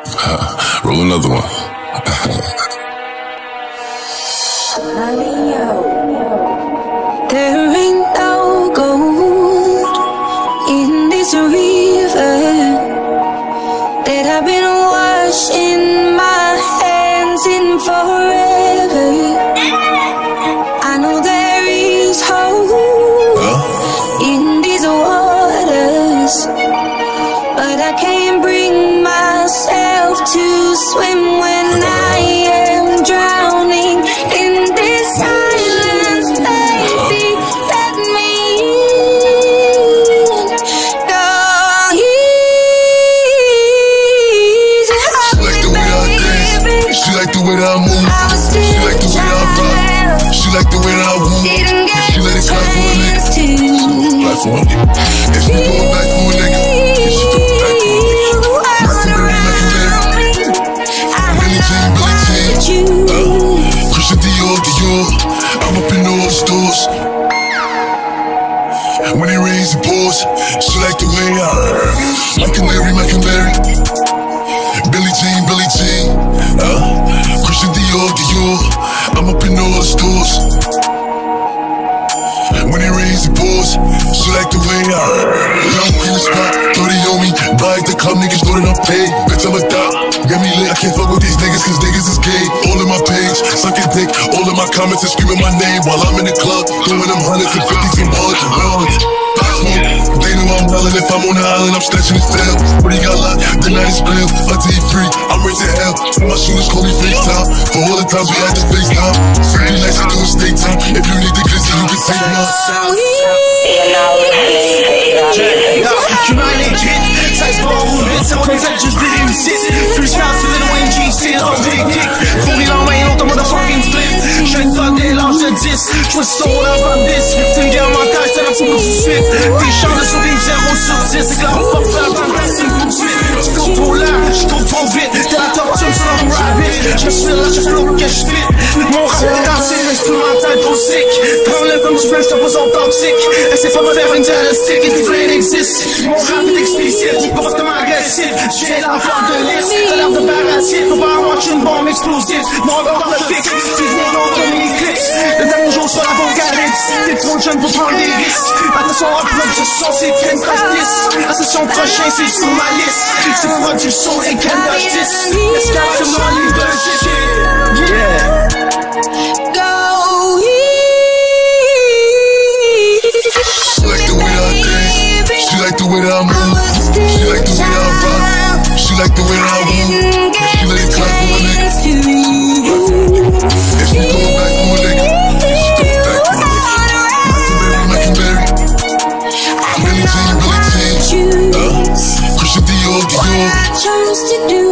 Roll another one. There ain't no gold in this river that I've been washing my hands in forever. To swim when I am drowning in this silence. Baby, let me. Go easy. She like the way I dance. She like the way I move. She like the way I rock. She like the way I woo. Didn't get She let it clap for a to Clap for a nigga. If throw it back Dior. I'm up in all the stores. When it rains, it pours. She like the way I. Michael Mary, Michael Mary. Billie Jean, Billie Jean. Uh, Christian Dior, Dior. I'm up in all the stores. When it rains, it pours. She like the way I. Young in the spot, 30 on me. Buy the club, niggas know that I'm paid. Bitch, I'm a dot. Get me lit, I can't fuck with these niggas, cause niggas is gay. All in my page, comments and screaming my name while I'm in the club. Doing them hundreds and fifties and ones and ones. They know I'm wildin' if I'm on the island, I'm stretching his tail. What he got locked, the night is real. I T free, I'm raising hell. So my shooters call me FaceTime. For all the times we had to FaceTime. Freaky nights to do a state time. If you need the glizzy, you can take mine. Tu m'as legit, ça se bat en roulette, c'est mon exact, juste des réussites. Freestyle sur les Wayne G, style hors des dès l'âge de 10, je me suis tourné avant 10. C'est une guerre mentale, c'est tout de. Tes chants de survivre 0 sur 10, c'est que la fuck faire la bande, c'est une coup de suite. Je cours trop là, je cours trop vite. T'es la torture sur un rabbit. Je suis là, je que je spit. Mon rap est dansé, l'instrumental trop sick. Prends-le comme tu veux, je te pose en toxique. C'est pas moderne, une dialectique, et tes frères existent. Mon rap est explicite, comportement agressif. J'ai l'enfant de liste, t'as l'air de baratite. On va avoir une bombe explosive. Mon regard le fixe, tu vois T'es trop jeune pour prendre des risques. Attention, upload, je sens c'est Ken Practice. La session prochaine, c'est sur ma liste. C'est production et Ken Practice. Mon livre. Yeah. Go She like the way I dance. She like the way that I move. She like the way that I rock. She like the way that I woo. She let it clap for a nigga. Chose to do.